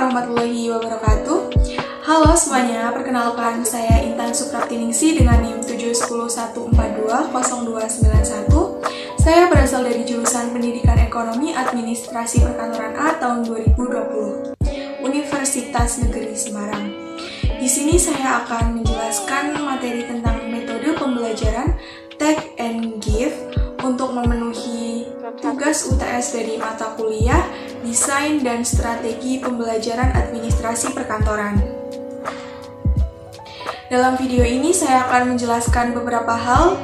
warahmatullahi wabarakatuh. Halo semuanya, perkenalkan saya Intan Supraptiningsi dengan NIM 701420291. Saya berasal dari jurusan Pendidikan Ekonomi Administrasi Perkantoran A tahun 2020, Universitas Negeri Semarang. Di sini saya akan menjelaskan materi tentang metode pembelajaran Take and Give untuk memenuhi tugas UTS dari mata kuliah Desain dan Strategi Pembelajaran Administrasi Perkantoran. Dalam video ini saya akan menjelaskan beberapa hal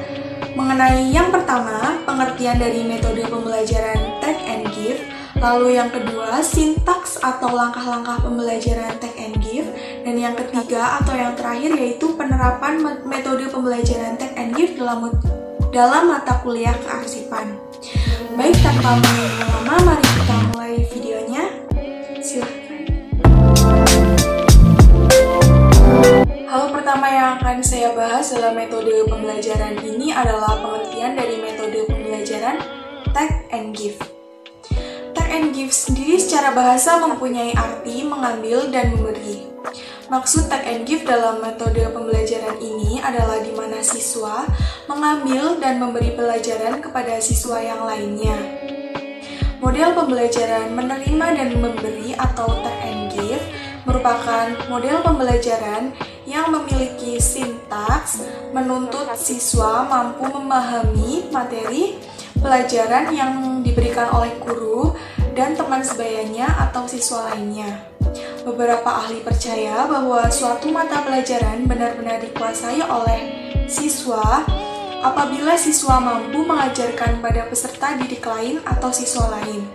mengenai yang pertama, pengertian dari metode pembelajaran Take and Give, lalu yang kedua, sintaks atau langkah-langkah pembelajaran Take and Give, dan yang ketiga atau yang terakhir yaitu penerapan metode pembelajaran Take and Give dalam dalam mata kuliah kearsipan. Baik, tanpa menunggu lama, mari kita mulai videonya. Silahkan. Hal pertama yang akan saya bahas dalam metode pembelajaran ini adalah pengertian dari metode pembelajaran Take and Give. Take and Give sendiri secara bahasa mempunyai arti mengambil dan memberi. Maksud take and give dalam metode pembelajaran ini adalah di mana siswa mengambil dan memberi pelajaran kepada siswa yang lainnya. Model pembelajaran menerima dan memberi atau take and give merupakan model pembelajaran yang memiliki sintaks menuntut siswa mampu memahami materi pelajaran yang diberikan oleh guru dan teman sebayanya atau siswa lainnya. Beberapa ahli percaya bahwa suatu mata pelajaran benar-benar dikuasai oleh siswa apabila siswa mampu mengajarkan pada peserta didik lain atau siswa lain.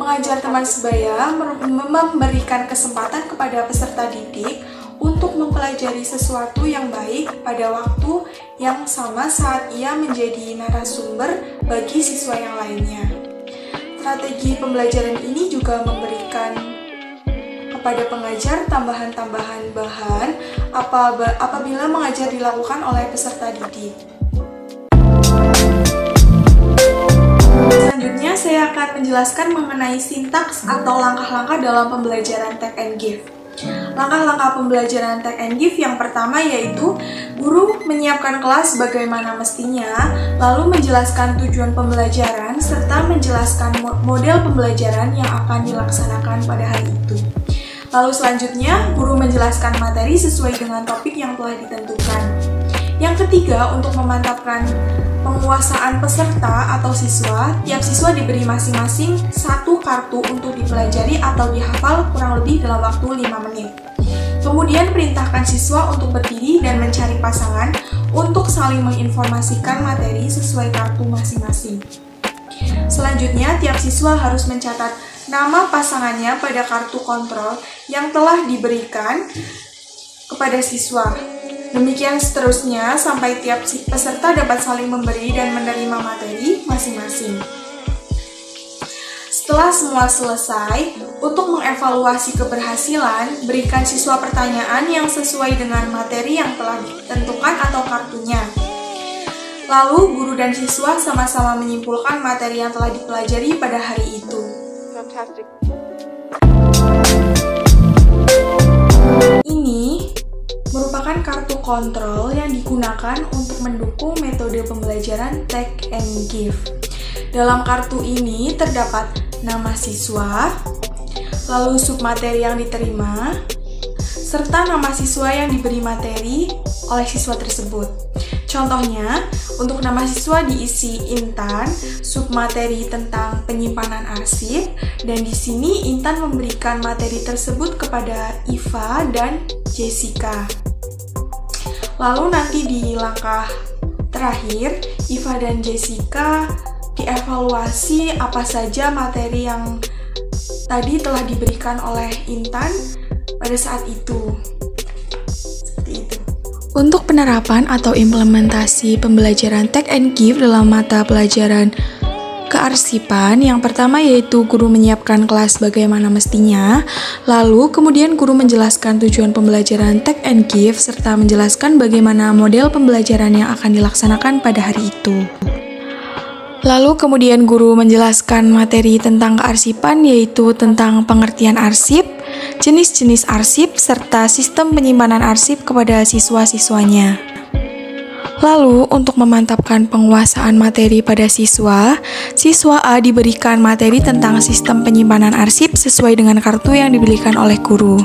Mengajar teman sebaya memberikan kesempatan kepada peserta didik untuk mempelajari sesuatu yang baik pada waktu yang sama saat ia menjadi narasumber bagi siswa yang lainnya. Strategi pembelajaran ini juga memberikan kepada pengajar tambahan-tambahan bahan apabila mengajar dilakukan oleh peserta didik. Selanjutnya, saya akan menjelaskan mengenai sintaks atau langkah-langkah dalam pembelajaran Take and Give. Langkah-langkah pembelajaran Take and Give yang pertama yaitu guru menyiapkan kelas bagaimana mestinya, lalu menjelaskan tujuan pembelajaran, serta menjelaskan model pembelajaran yang akan dilaksanakan pada hari itu. Lalu selanjutnya, guru menjelaskan materi sesuai dengan topik yang telah ditentukan. Yang ketiga, untuk memantapkan penguasaan peserta atau siswa, tiap siswa diberi masing-masing satu kartu untuk dipelajari atau dihafal kurang lebih dalam waktu 5 menit. Kemudian perintahkan siswa untuk berdiri dan mencari pasangan untuk saling menginformasikan materi sesuai kartu masing-masing. Selanjutnya, tiap siswa harus mencatat nama pasangannya pada kartu kontrol yang telah diberikan kepada siswa. Demikian seterusnya sampai tiap peserta dapat saling memberi dan menerima materi masing-masing. Setelah semua selesai, untuk mengevaluasi keberhasilan, berikan siswa pertanyaan yang sesuai dengan materi yang telah ditentukan atau kartunya. Lalu, guru dan siswa sama-sama menyimpulkan materi yang telah dipelajari pada hari itu fantastic. Ini merupakan kartu kontrol yang digunakan untuk mendukung metode pembelajaran Take and Give. Dalam kartu ini terdapat nama siswa, lalu submateri yang diterima, serta nama siswa yang diberi materi oleh siswa tersebut. Contohnya, untuk nama siswa diisi Intan, submateri tentang penyimpanan arsip, dan di sini Intan memberikan materi tersebut kepada Iva dan Jessica. Lalu nanti di langkah terakhir, Iva dan Jessica dievaluasi apa saja materi yang tadi telah diberikan oleh Intan pada saat itu. Untuk penerapan atau implementasi pembelajaran Take and Give dalam mata pelajaran kearsipan, yang pertama yaitu guru menyiapkan kelas bagaimana mestinya, lalu kemudian guru menjelaskan tujuan pembelajaran Take and Give, serta menjelaskan bagaimana model pembelajaran yang akan dilaksanakan pada hari itu. Lalu kemudian guru menjelaskan materi tentang kearsipan yaitu tentang pengertian arsip, jenis-jenis arsip, serta sistem penyimpanan arsip kepada siswa-siswanya. Lalu, untuk memantapkan penguasaan materi pada siswa, siswa A diberikan materi tentang sistem penyimpanan arsip sesuai dengan kartu yang diberikan oleh guru.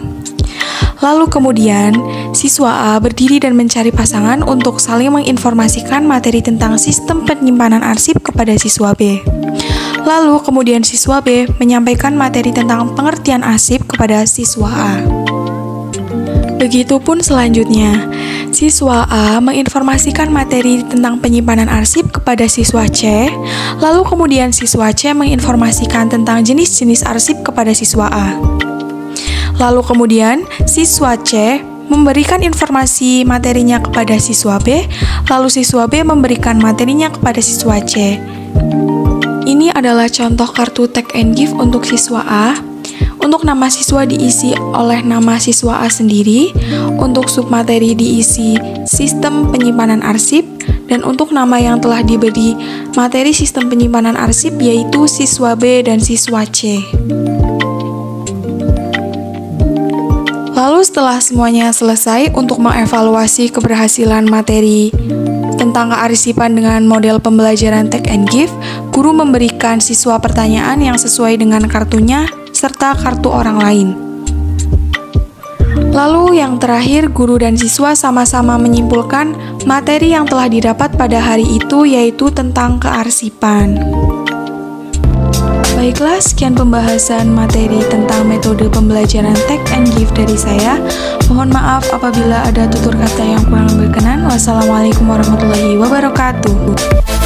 Lalu kemudian, siswa A berdiri dan mencari pasangan untuk saling menginformasikan materi tentang sistem penyimpanan arsip kepada siswa B. Lalu kemudian siswa B menyampaikan materi tentang pengertian arsip kepada siswa A. Begitupun selanjutnya, siswa A menginformasikan materi tentang penyimpanan arsip kepada siswa C, lalu kemudian siswa C menginformasikan tentang jenis-jenis arsip kepada siswa A. Lalu kemudian siswa C memberikan informasi materinya kepada siswa B, lalu siswa B memberikan materinya kepada siswa C. Ini adalah contoh kartu take and give untuk siswa A. Untuk nama siswa diisi oleh nama siswa A sendiri, untuk submateri diisi sistem penyimpanan arsip, dan untuk nama yang telah diberi materi sistem penyimpanan arsip yaitu siswa B dan siswa C. Lalu setelah semuanya selesai untuk mengevaluasi keberhasilan materi tentang kearsipan dengan model pembelajaran take and give, guru memberikan siswa pertanyaan yang sesuai dengan kartunya serta kartu orang lain. Lalu yang terakhir, guru dan siswa sama-sama menyimpulkan materi yang telah didapat pada hari itu yaitu tentang kearsipan. Baiklah, sekian pembahasan materi tentang metode pembelajaran take and give dari saya. Mohon maaf apabila ada tutur kata yang kurang berkenan. Wassalamualaikum warahmatullahi wabarakatuh.